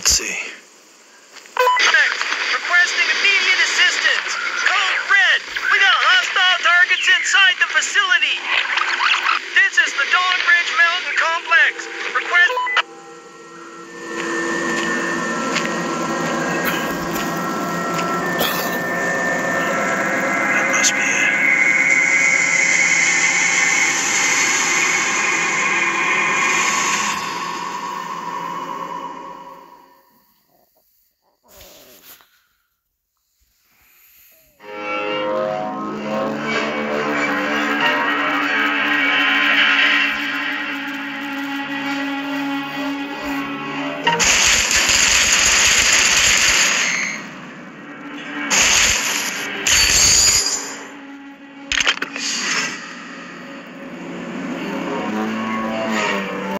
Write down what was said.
Let's see. Requesting immediate assistance. Code red. We got hostile targets inside the facility. This is the Dawn Dawnbridge Mountain Complex.